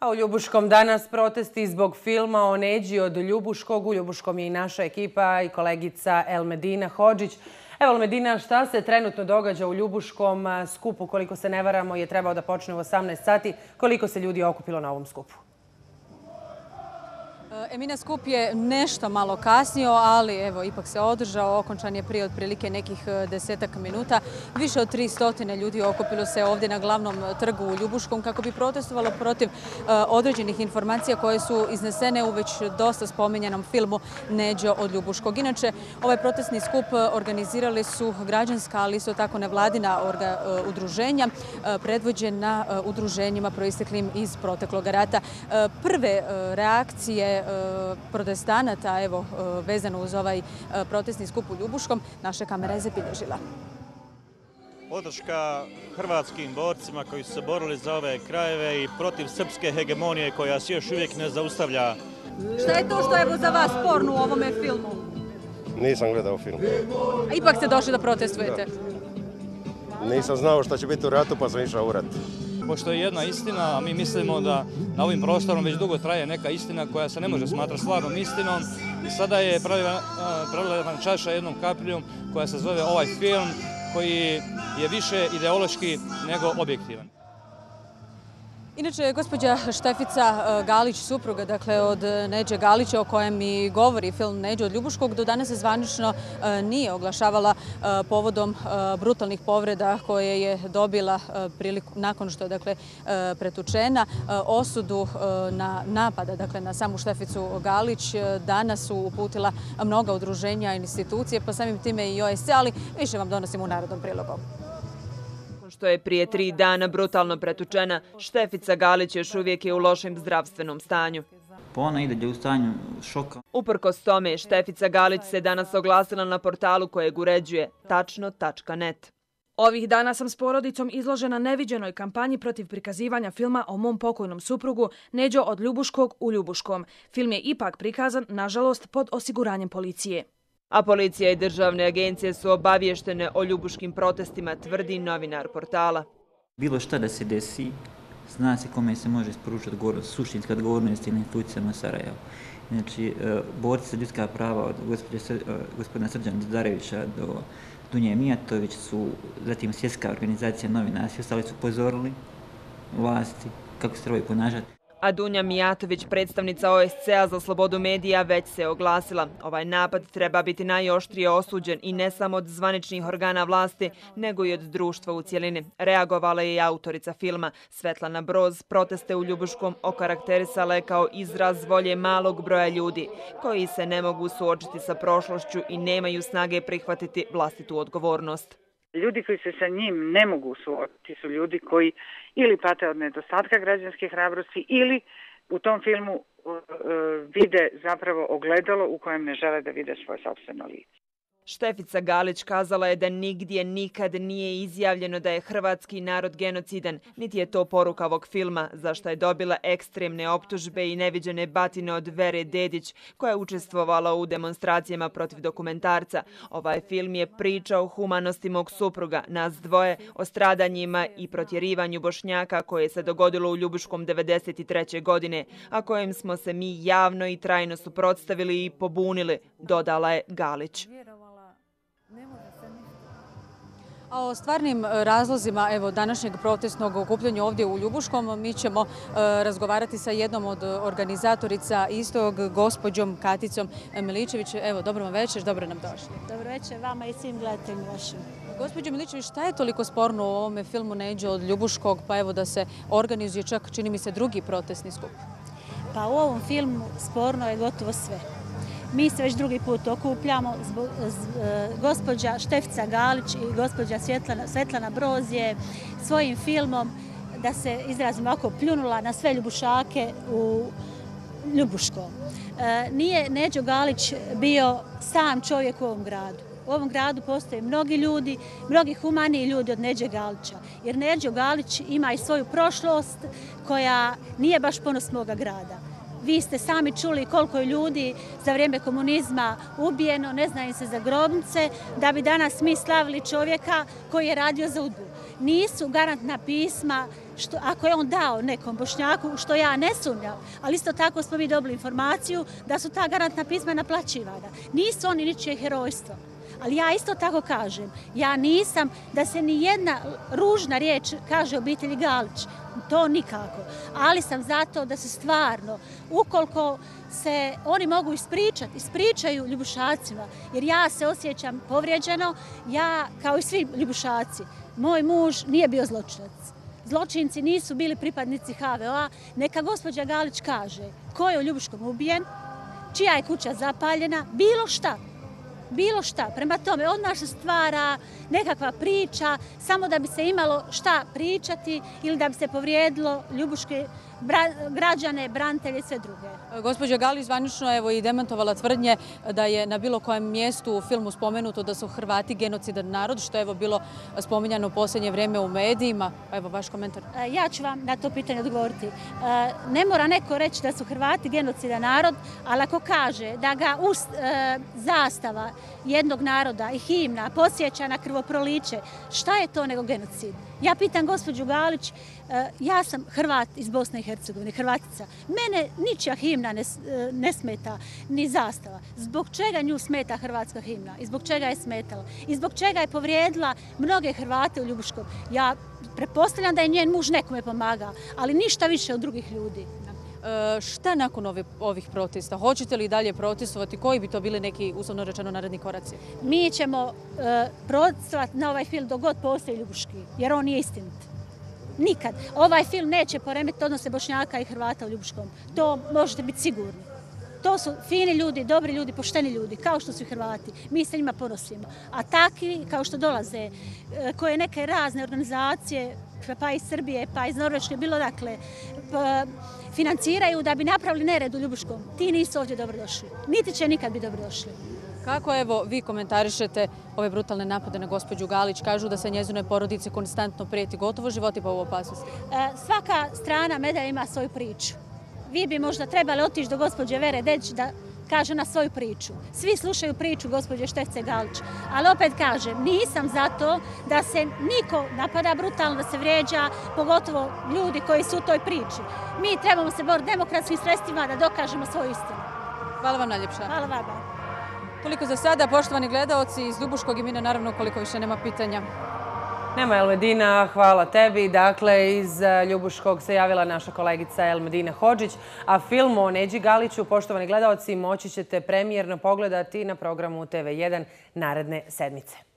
A u Ljubuškom danas protesti zbog filma o Neđi od Ljubuškog. U Ljubuškom je i naša ekipa i kolegica Elmedina Hođić. Evo Elmedina, šta se trenutno događa u Ljubuškom skupu? Koliko se ne varamo je trebao da počne u 18 sati. Koliko se ljudi okupilo na ovom skupu? Emina Skup je nešto malo kasnio, ali evo, ipak se održao. Okončan je prije otprilike nekih e, desetak minuta. Više od 300 ljudi okupilo se ovdje na glavnom trgu u Ljubuškom kako bi protestovalo protiv određenih informacija koje su iznesene u već dosta spominjanom filmu Neđo od Ljubuškog. Inače, ovaj protestni skup organizirali su građanska, ali isto tako nevladina udruženja, predvođena udruženjima proisteklim iz proteklog rata. Prve reakcije protestanata, evo, e, vezano uz ovaj e, protestni skup u Ljubuškom, naše kamera je zabilježila. Podrška hrvatskim borcima koji su se borili za ove krajeve i protiv srpske hegemonije koja se još uvijek ne zaustavlja. Šta je to što je za vas sporno u ovome filmu? Nisam gledao film. A ipak ste došli da protestujete? Nisam znao šta će biti u ratu pa sam išao u rat pošto je jedna istina, a mi mislimo da na ovim prostorom već dugo traje neka istina koja se ne može smatrati stvarnom istinom i sada je prelevana čaša jednom kapljom koja se zove ovaj film koji je više ideološki nego objektivan. Inače, gospođa Štefica e, Galić, supruga dakle, od Neđe Galića, o kojem i govori film Neđe od Ljubuškog, do danas se zvanično e, nije oglašavala e, povodom brutalnih povreda koje je dobila nakon što je dakle, pretučena. Osudu na napada dakle, na samu Šteficu Galić danas su uputila mnoga udruženja i institucije, pa samim time i OSC, ali više vam donosim u narodnom prilogom što je prije tri dana brutalno pretučena, Štefica Galić još uvijek je u lošem zdravstvenom stanju. Pa ona ide u stanju šoka. Uprkos tome, Štefica Galić se danas oglasila na portalu kojeg uređuje tačno.net. Ovih dana sam s porodicom izložena neviđenoj kampanji protiv prikazivanja filma o mom pokojnom suprugu Neđo od Ljubuškog u Ljubuškom. Film je ipak prikazan, nažalost, pod osiguranjem policije. A policija i državne agencije su obavještene o ljubuškim protestima, tvrdi novinar portala. Bilo šta da se desi, zna se kome se može isporučiti suštinska odgovornost institucijama Sarajeva. Znači, e, borci za ljudska prava od e, gospodina Srđana Dodarevića do Dunje Mijatović su, zatim svjetska organizacija novina, svi ostali su pozorili vlasti kako se trebaju ponašati. A Dunja Mijatović, predstavnica OSCE-a za slobodu medija, već se oglasila. Ovaj napad treba biti najoštrije osuđen i ne samo od zvaničnih organa vlasti, nego i od društva u cjelini. Reagovala je i autorica filma Svetlana Broz. Proteste u Ljubuškom okarakterisala je kao izraz volje malog broja ljudi, koji se ne mogu suočiti sa prošlošću i nemaju snage prihvatiti vlastitu odgovornost. Ljudi koji se sa njim ne mogu suočiti su ljudi koji ili pate od nedostatka građanske hrabrosti ili u tom filmu uh, vide zapravo ogledalo u kojem ne žele da vide svoje sobstveno lice. Štefica Galić kazala je da nigdje nikad nije izjavljeno da je hrvatski narod genocidan, niti je to poruka ovog filma, zašto je dobila ekstremne optužbe i neviđene batine od Vere Dedić, koja je učestvovala u demonstracijama protiv dokumentarca. Ovaj film je priča o humanosti mog supruga, nas dvoje, o stradanjima i protjerivanju Bošnjaka koje se dogodilo u Ljubuškom 1993. godine, a kojem smo se mi javno i trajno suprotstavili i pobunili, dodala je Galić. A o stvarnim e, razlozima evo, današnjeg protestnog okupljanja ovdje u Ljubuškom mi ćemo e, razgovarati sa jednom od organizatorica istog, gospođom Katicom Miličević. Evo, dobro vam večer, dobro nam došli. Dobro večer vama i svim gledateljima vašim. Gospođo Miličević, šta je toliko sporno u ovome filmu Neđe od Ljubuškog, pa evo da se organizuje čak, čini mi se, drugi protestni skup? Pa u ovom filmu sporno je gotovo sve. Mi se već drugi put okupljamo. E, gospođa Štefica Galić i gospođa Svetlana Broz je svojim filmom, da se izrazim ovako, pljunula na sve Ljubušake u Ljubuško. E, nije Neđo Galić bio sam čovjek u ovom gradu. U ovom gradu postoje mnogi ljudi, mnogi humaniji ljudi od Neđe Galića. Jer Neđo Galić ima i svoju prošlost koja nije baš ponos moga grada. Vi ste sami čuli koliko je ljudi za vrijeme komunizma ubijeno, ne znaju se za grobnice, da bi danas mi slavili čovjeka koji je radio za udbu. Nisu garantna pisma što, ako je on dao nekom bošnjaku, što ja ne sumnjam, ali isto tako smo mi dobili informaciju da su ta garantna pisma naplaćivana. Nisu oni ničije herojstvo. Ali ja isto tako kažem, ja nisam da se ni jedna ružna riječ kaže obitelji Galić, to nikako. Ali sam zato da se stvarno, ukoliko se oni mogu ispričati, ispričaju ljubušacima, jer ja se osjećam povrijeđeno, ja kao i svi ljubušaci, moj muž nije bio zločinac. Zločinci nisu bili pripadnici HVO-a, neka gospođa Galić kaže ko je u Ljubuškom ubijen, čija je kuća zapaljena, bilo šta bilo šta. Prema tome, od nas stvara nekakva priča samo da bi se imalo šta pričati ili da bi se povrijedilo ljubuške građane, brantelje i sve druge. Gospođa Gali zvanično evo i demantovala tvrdnje da je na bilo kojem mjestu u filmu spomenuto da su Hrvati genocidan narod, što je evo bilo spominjano u posljednje vrijeme u medijima. Evo vaš komentar. E, ja ću vam na to pitanje odgovoriti. E, ne mora neko reći da su Hrvati genocidan narod, ali ako kaže da ga e, zastava jednog naroda i himna posjeća na krvoproliće, šta je to nego genocid? Ja pitam gospođu Galić, ja sam Hrvat iz Bosne i Hercegovine, Hrvatica. Mene ničija himna ne, ne smeta, ni zastava. Zbog čega nju smeta hrvatska himna? I zbog čega je smetala? I zbog čega je povrijedila mnoge Hrvate u Ljubuškom? Ja prepostavljam da je njen muž nekome pomaga, ali ništa više od drugih ljudi. E, šta nakon ovih protesta? Hoćete li dalje protestovati? Koji bi to bili neki, uslovno rečeno, naredni koraci? Mi ćemo e, protestovati na ovaj film dok god postoji Ljubuški, jer on nije istinit. Nikad. Ovaj film neće poremetiti odnose Bošnjaka i Hrvata u Ljubuškom. To možete biti sigurni. To su fini ljudi, dobri ljudi, pošteni ljudi, kao što su Hrvati. Mi se njima ponosimo. A takvi, kao što dolaze, e, koje neke razne organizacije, pa iz Srbije, pa iz Norveške, bilo dakle, financiraju da bi napravili nered u Ljubuškom. Ti nisu ovdje dobrodošli. Niti će nikad biti dobrodošli. Kako evo vi komentarišete ove brutalne napade na gospođu Galić? Kažu da se njezinoj porodici konstantno prijeti gotovo životi pa u opasnosti. E, svaka strana medalja ima svoju priču. Vi bi možda trebali otići do gospođe Vere Deć da kaže na svoju priču. Svi slušaju priču gospođe Štefce Galić, ali opet kažem, nisam za to da se niko napada brutalno, da se vrijeđa, pogotovo ljudi koji su u toj priči. Mi trebamo se boriti demokratskim sredstvima da dokažemo svoju istinu. Hvala vam najljepša. Hvala vama. Toliko za sada, poštovani gledalci iz Ljubuškog imena, naravno koliko više nema pitanja. Nema Elmedina, hvala tebi. Dakle, iz e, Ljubuškog se javila naša kolegica Elmedina Hođić, a film o Neđi Galiću, poštovani gledalci, moći ćete premijerno pogledati na programu TV1 naredne sedmice.